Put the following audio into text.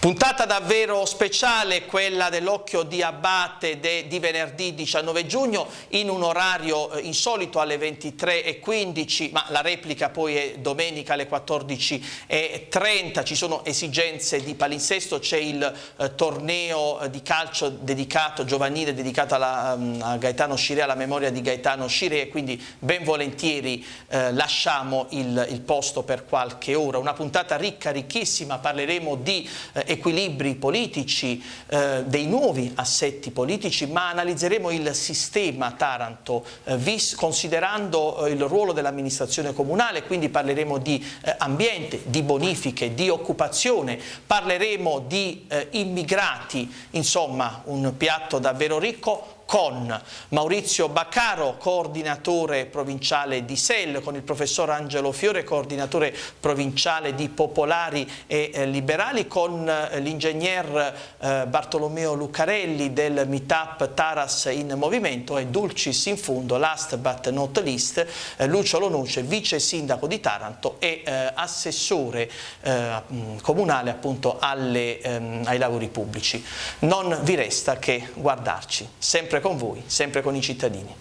Puntata davvero speciale, quella dell'occhio di Abate de, di venerdì 19 giugno in un orario eh, insolito alle 23.15 ma la replica poi è domenica alle 14.30, ci sono esigenze di palinsesto, c'è il eh, torneo di calcio dedicato, giovanile dedicato alla, um, a Gaetano Scire, alla memoria di Gaetano Scire e quindi ben volentieri eh, lasciamo il, il, posto per qualche ora. Una puntata ricca, ricchissima, parleremo di eh, equilibri politici, eh, dei nuovi assetti politici, ma analizzeremo il sistema Taranto eh, vis, considerando eh, il ruolo dell'amministrazione comunale, quindi parleremo di eh, ambiente, di bonifiche, di occupazione, parleremo di eh, immigrati, insomma un piatto davvero ricco con Maurizio Baccaro, coordinatore provinciale di SEL, con il professor Angelo Fiore, coordinatore provinciale di Popolari e eh, Liberali, con eh, l'ingegner eh, Bartolomeo Lucarelli del Meetup Taras in Movimento e Dulcis in Fundo, last but not least, eh, Lucio Lonuce, vice sindaco di Taranto e eh, assessore eh, comunale appunto alle, ehm, ai lavori pubblici. Non vi resta che guardarci, con voi, sempre con i cittadini.